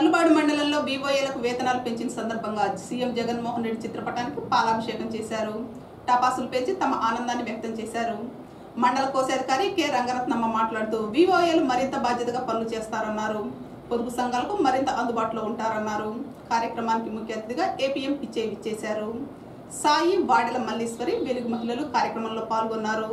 తర్లుబాడు మండలంలో బీఓఏలకు వేతనాలు పెంచిన సందర్భంగా సీఎం జగన్మోహన్ రెడ్డి చిత్రపటానికి పాలాభిషేకం చేశారు. టపాసులు పెంచి తమ ఆనందాన్ని వ్యక్తం చేశారు. మండల కోశాధికారి కె. రంగరత్నమ్మ మాట్లాడుతూ బీఓఏలు మరింత బాధ్యతగా పనులు చేస్తారన్నారు. పొదుపు సంఘాలకు మరింత అందుబాటులో ఉంటారన్నారు. కార్యక్రమానికి ముఖ్య అతిథిగా ఏపీఎం పిచ్చే విచ్చేశారు. సాయి వాడెల మల్లీశ్వరి వెలుగు మహిళలు కార్యక్రమంలో పాల్గొన్నారు.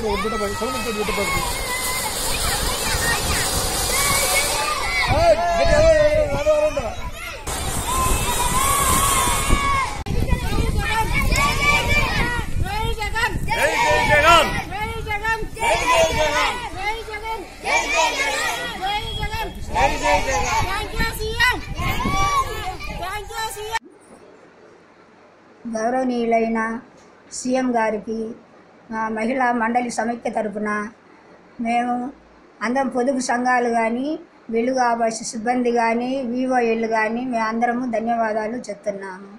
ஒரு கிட்ட போய் சொல்லுங்க கிட்ட போய் గౌరవనీయులైన సీఎం గారికి మా మహిళా మండలి సమైక్య తరపున మేము అందరం పొదుపు సంఘాలు కానీ వెలుగు ఆవాస సిబ్బంది కానీ వివోఏళ్ళు కానీ మేము అందరము ధన్యవాదాలు చెప్తున్నాము.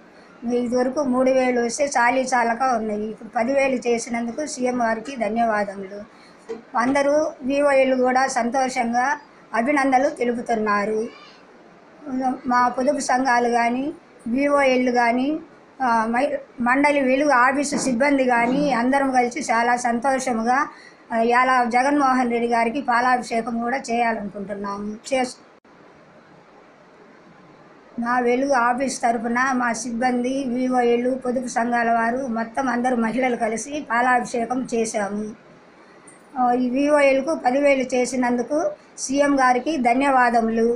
ఇదివరకు మూడు వేలు వస్తే చాలీ చాలక ఉన్నాయి. ఇప్పుడు పదివేలు చేసినందుకు సీఎం గారికి ధన్యవాదములు. అందరూ వివోఏళ్ళు కూడా సంతోషంగా అభినందనలు తెలుపుతున్నారు. మా పొదుపు సంఘాలు కానీ వివోఎల్ కానీ మండలి వెలుగు ఆఫీసు సిబ్బంది కానీ అందరం కలిసి చాలా సంతోషముగా ఇలా జగన్మోహన్ రెడ్డి గారికి పాలాభిషేకం కూడా చేయాలనుకుంటున్నాము. చేస్ మా వెలుగు ఆఫీస్ తరపున మా సిబ్బంది వివోఏలు పొదుపు సంఘాల వారు మొత్తం అందరూ మహిళలు కలిసి పాలాభిషేకం చేశాము. ఈ వివోఏలకు పదివేలు చేసినందుకు సీఎం గారికి ధన్యవాదములు.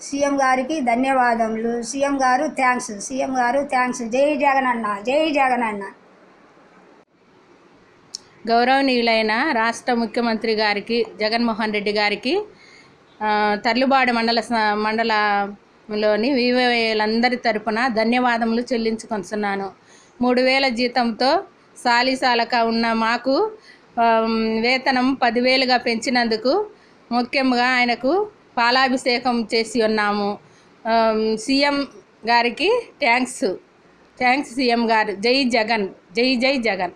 సీఎం గారికి ధన్యవాదములు. సీఎం గారు థ్యాంక్స్. సీఎం గారు థ్యాంక్స్. జై జగనన్న జై జగనన్న గౌరవనీయులైన రాష్ట్ర ముఖ్యమంత్రి గారికి జగన్మోహన్ రెడ్డి గారికి తర్లుబాడు మండల స- మండలంలోని వివోఏలందరి తరపున ధన్యవాదములు చెల్లించుకొస్తున్నాను మూడు వేల జీతంతో సాలిసాలక ఉన్న మాకు వేతనం పదివేలుగా పెంచినందుకు ముఖ్యంగా ఆయనకు పాలాభిషేకం చేసి ఉన్నాము. సీఎం గారికి థ్యాంక్స్. థ్యాంక్స్ సీఎం గారు. జై జగన్. జై జై జగన్.